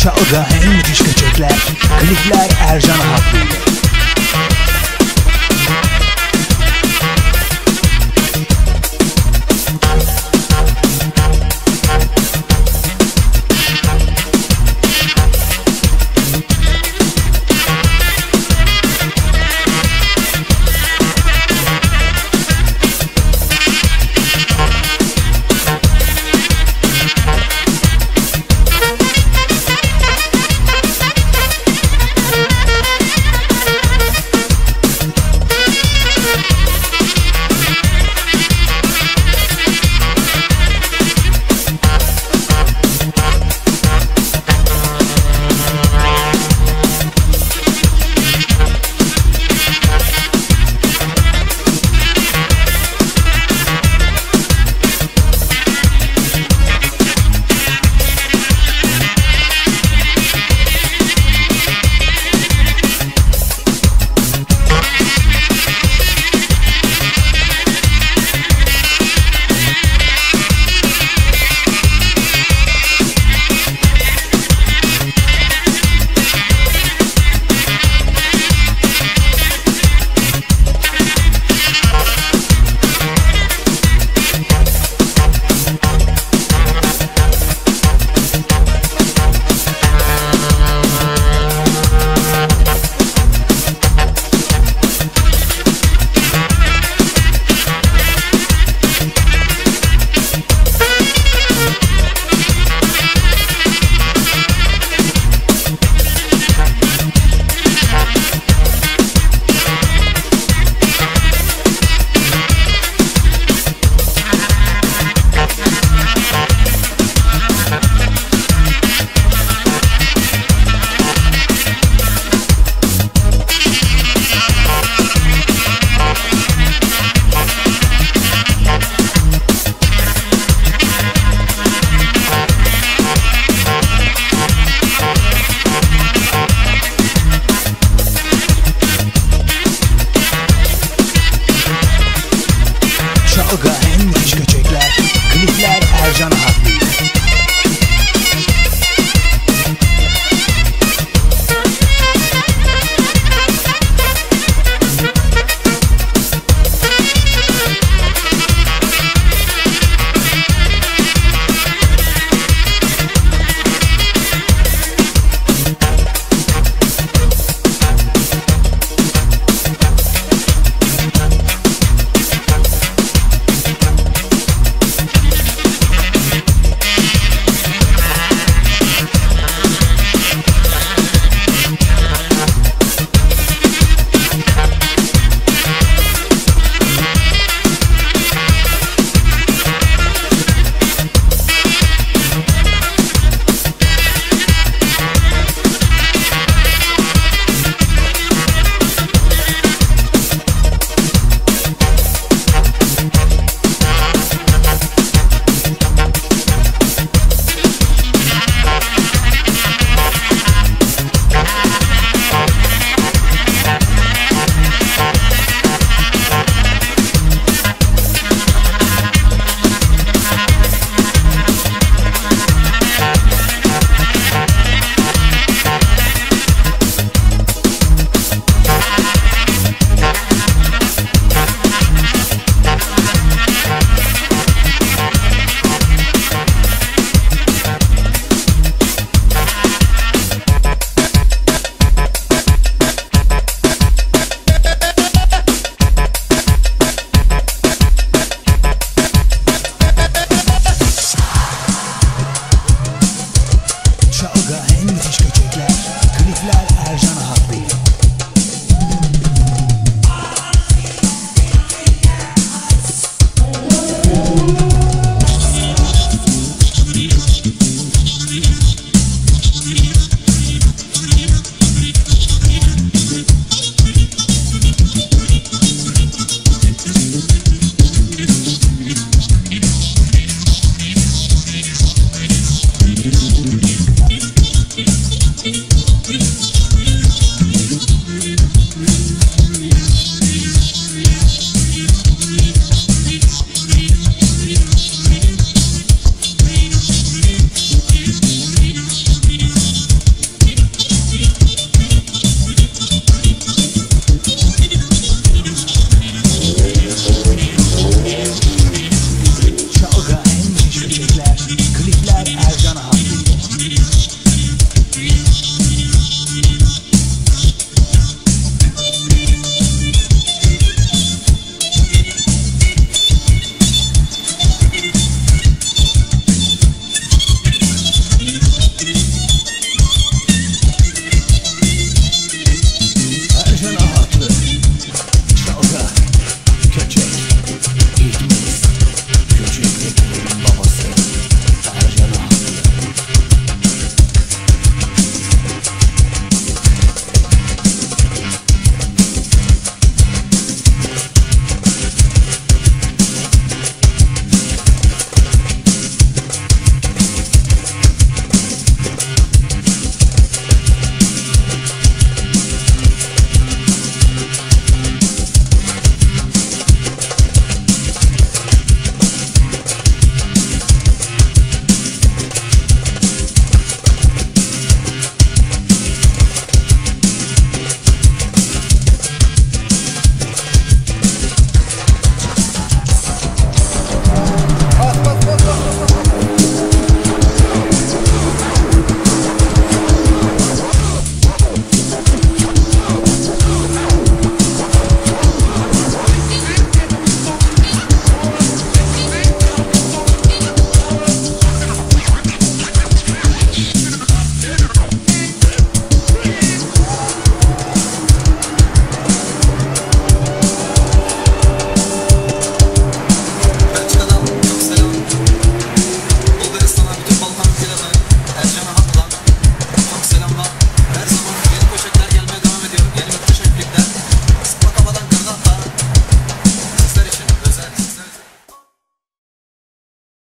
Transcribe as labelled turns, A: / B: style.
A: Aşağıda en müthiş köçekler Klipler Ercan Haklı